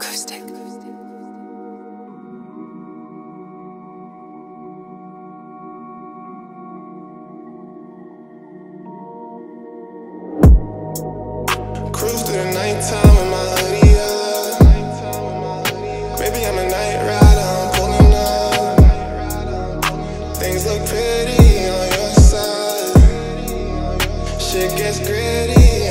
Acoustic. The nighttime my hoodie up. I'm a night rider, I'm pulling up. Things look pretty on your side. Shit gets gritty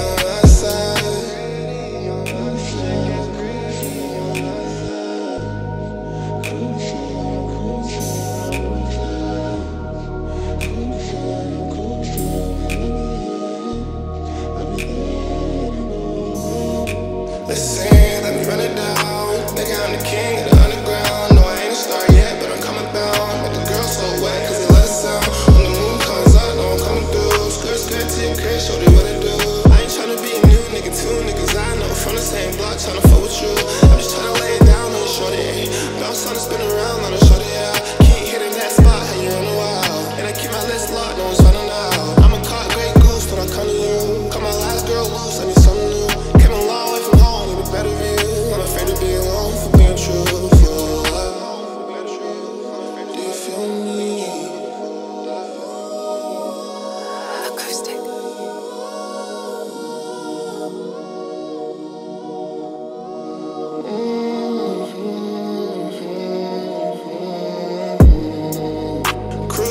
from the same block, tryna fuck with you. I'm just tryna lay it down on shorty. I'm starting to spin around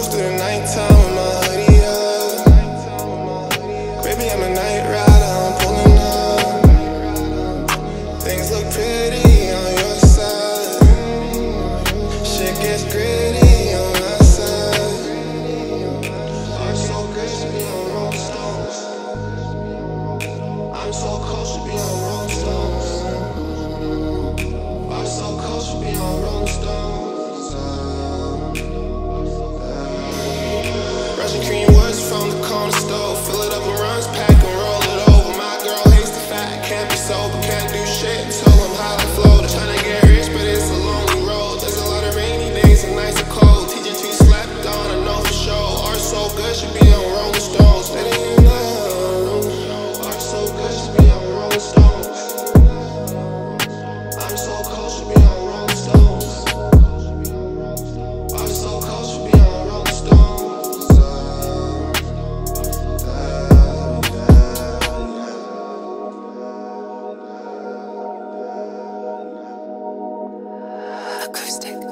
Cruise through the nighttime with my hoodie up. Baby, I'm a night rider, I'm pulling up. Things look pretty on your side. Shit gets gritty. acoustic.